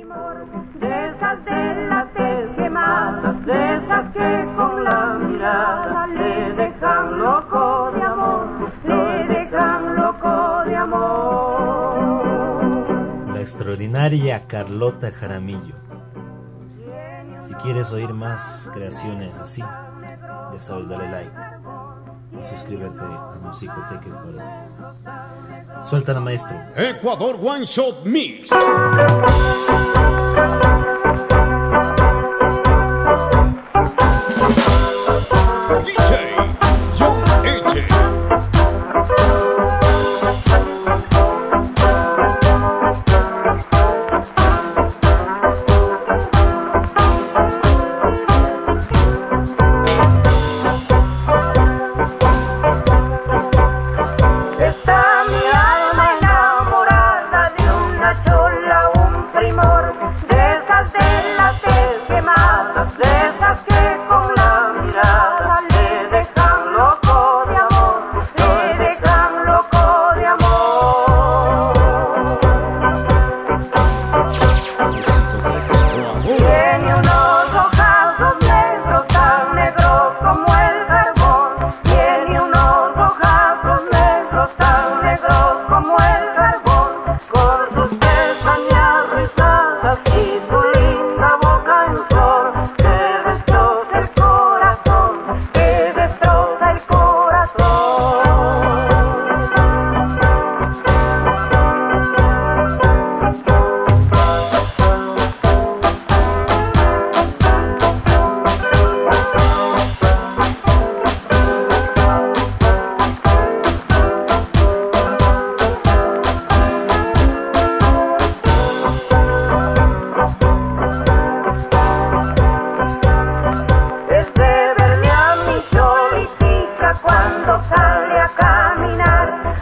primor, de esas de las quemadas, de esas que con la mirada le dejan loco de amor, le dejan loco de amor. La extraordinaria Carlota Jaramillo. Si quieres oír más creaciones así, ya sabes, dale like y suscríbete a Musicoteca Ecuador. Suéltala, maestro. Ecuador One Shot Mix.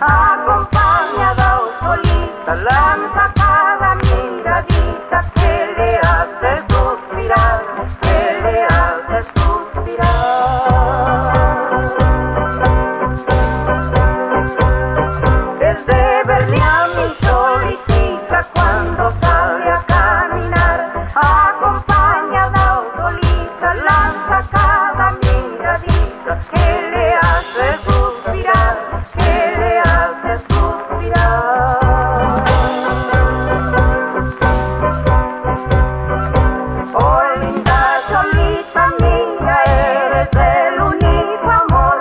acompañada o solita, lanza cada miradita que le hace suspirar, que le hace suspirar. Desde Berlín a mi solicita cuando solita mía, eres el único amor.